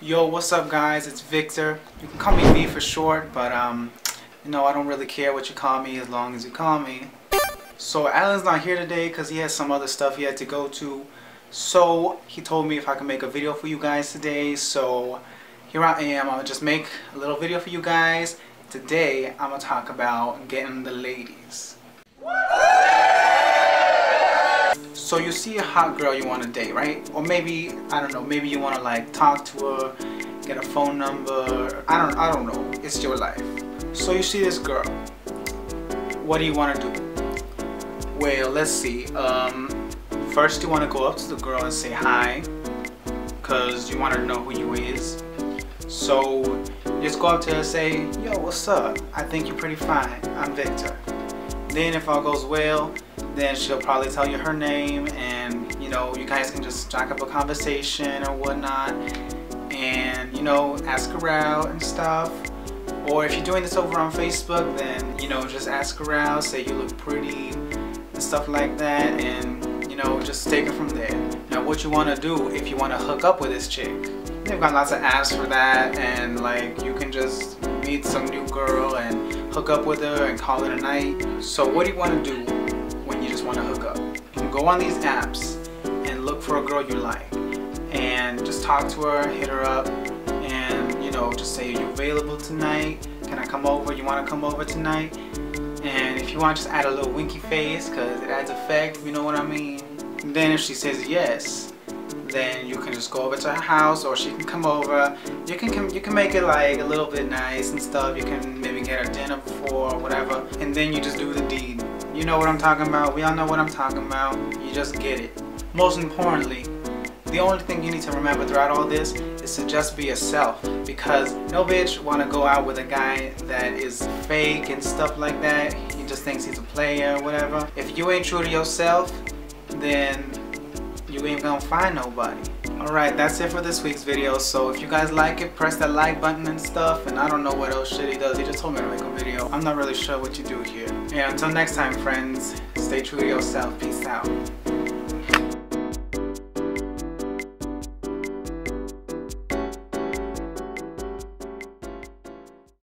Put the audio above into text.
Yo, what's up guys? It's Victor. You can call me V for short, but um, you know, I don't really care what you call me as long as you call me. So Allan's not here today because he has some other stuff he had to go to. So he told me if I can make a video for you guys today. So here I am. I'm gonna just make a little video for you guys. Today I'm gonna talk about getting the ladies. So you see a hot girl you want to date, right? Or maybe I don't know. Maybe you want to like talk to her, get a phone number. I don't. I don't know. It's your life. So you see this girl. What do you want to do? Well, let's see. Um, first you want to go up to the girl and say hi, cause you want to know who you is. So just go up to her and say, Yo, what's up? I think you're pretty fine. I'm Victor. Then if all goes well, then she'll probably tell you her name and you know you guys can just strike up a conversation or whatnot and you know ask her out and stuff. Or if you're doing this over on Facebook then you know just ask her out say you look pretty and stuff like that and you know just take it from there. Now what you want to do if you want to hook up with this chick? They've got lots of apps for that and like you can just meet some new girl and hook up with her and call it a night so what do you want to do when you just want to hook up. You can go on these apps and look for a girl you like and just talk to her, hit her up, and you know, just say, are you available tonight? Can I come over? You want to come over tonight? And if you want, just add a little winky face because it adds effect, you know what I mean? Then if she says yes, then you can just go over to her house or she can come over. You can you can make it like a little bit nice and stuff. You can maybe get her dinner before or whatever. And then you just do the deed. You know what I'm talking about. We all know what I'm talking about. You just get it. Most importantly, the only thing you need to remember throughout all this is to just be yourself because no bitch want to go out with a guy that is fake and stuff like that. He just thinks he's a player or whatever. If you ain't true to yourself, then you ain't gonna find nobody. Alright, that's it for this week's video. So if you guys like it, press that like button and stuff. And I don't know what else shit he does. He just told me to make a video. I'm not really sure what you do here. And until next time, friends, stay true to yourself. Peace out.